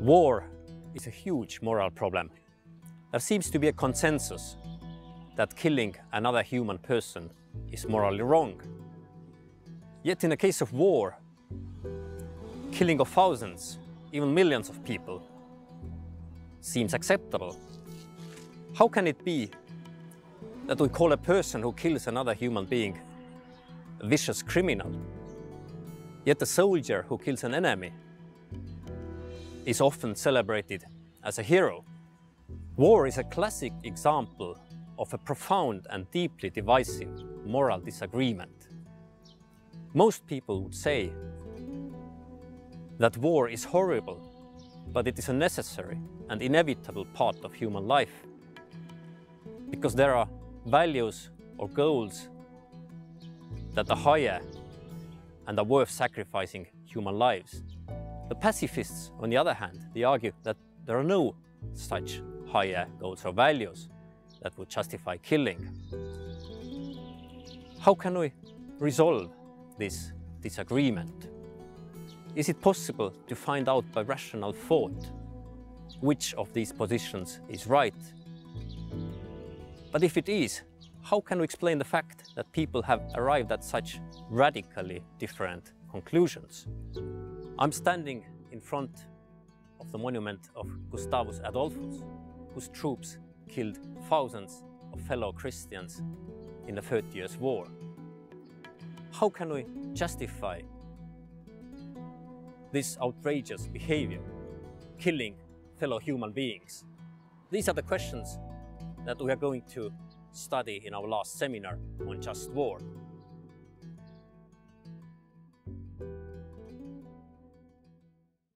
War is a huge moral problem. There seems to be a consensus that killing another human person is morally wrong. Yet in a case of war, killing of thousands, even millions of people, seems acceptable. How can it be that we call a person who kills another human being a vicious criminal, yet a soldier who kills an enemy is often celebrated as a hero? War is a classic example of a profound and deeply divisive moral disagreement. Most people would say that war is horrible, but it is a necessary and inevitable part of human life. Because there are values or goals that are higher and are worth sacrificing human lives. The pacifists, on the other hand, they argue that there are no such higher goals or values that would justify killing. How can we resolve this disagreement? Is it possible to find out by rational thought which of these positions is right? But if it is, how can we explain the fact that people have arrived at such radically different conclusions? I'm standing in front of the monument of Gustavus Adolphus, whose troops killed thousands of fellow Christians in the Thirty Years' War. How can we justify this outrageous behavior, killing fellow human beings? These are the questions that we are going to study in our last seminar on just war.